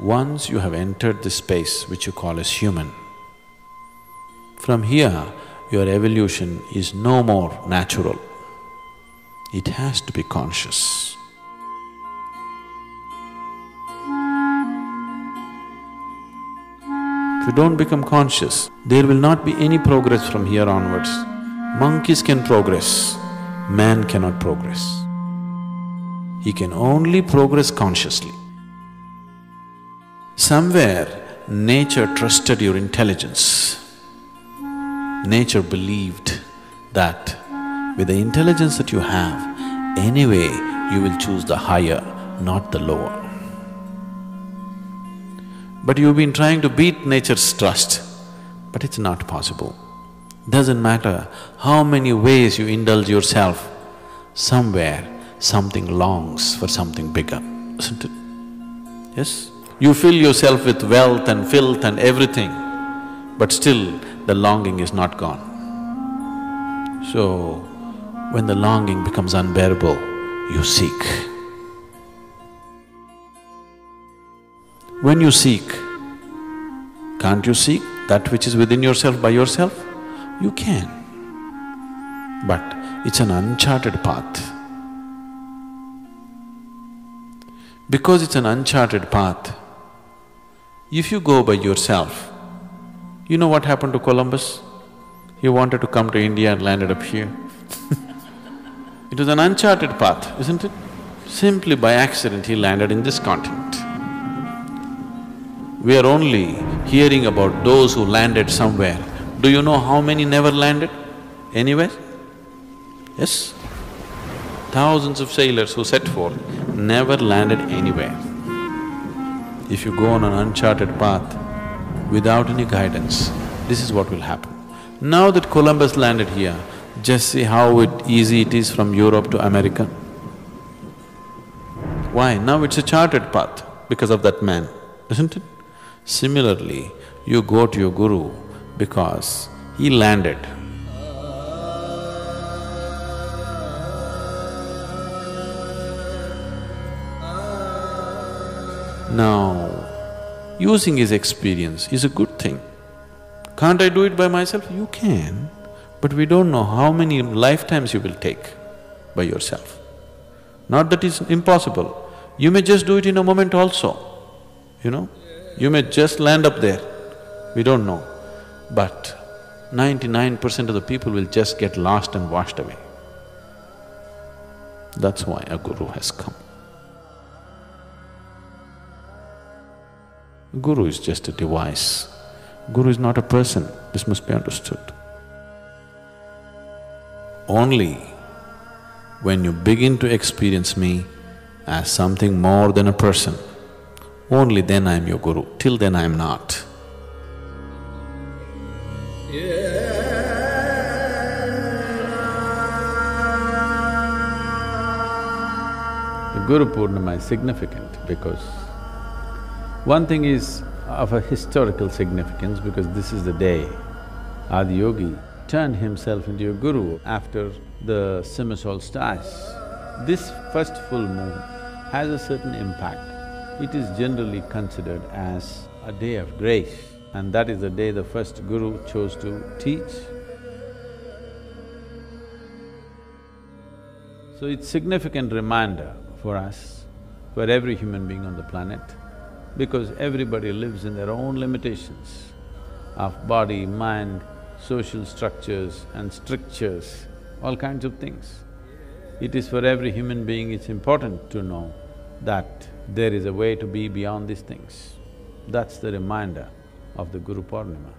Once you have entered this space which you call as human, from here your evolution is no more natural. It has to be conscious. If you don't become conscious, there will not be any progress from here onwards. Monkeys can progress, man cannot progress. He can only progress consciously. Somewhere, nature trusted your intelligence. Nature believed that with the intelligence that you have, anyway you will choose the higher, not the lower. But you've been trying to beat nature's trust, but it's not possible. Doesn't matter how many ways you indulge yourself, somewhere something longs for something bigger, isn't it? Yes? You fill yourself with wealth and filth and everything, but still the longing is not gone. So, when the longing becomes unbearable, you seek. When you seek, can't you seek that which is within yourself by yourself? You can. But it's an uncharted path. Because it's an uncharted path, if you go by yourself, you know what happened to Columbus? He wanted to come to India and landed up here. it was an uncharted path, isn't it? Simply by accident he landed in this continent. We are only hearing about those who landed somewhere. Do you know how many never landed anywhere? Yes? Thousands of sailors who set forth never landed anywhere. If you go on an uncharted path without any guidance, this is what will happen. Now that Columbus landed here, just see how it easy it is from Europe to America. Why? Now it's a charted path because of that man, isn't it? Similarly, you go to your guru because he landed. Now, using his experience is a good thing. Can't I do it by myself? You can, but we don't know how many lifetimes you will take by yourself. Not that it's impossible, you may just do it in a moment also, you know. You may just land up there, we don't know. But ninety-nine percent of the people will just get lost and washed away. That's why a guru has come. Guru is just a device. Guru is not a person, this must be understood. Only when you begin to experience me as something more than a person, only then I am your guru, till then I am not. The Guru Purnima is significant because one thing is of a historical significance because this is the day Adiyogi turned himself into a guru after the summer solstice. This first full moon has a certain impact. It is generally considered as a day of grace and that is the day the first guru chose to teach. So it's significant reminder for us, for every human being on the planet, because everybody lives in their own limitations of body, mind, social structures and strictures, all kinds of things. It is for every human being, it's important to know that there is a way to be beyond these things. That's the reminder of the Guru Purnima.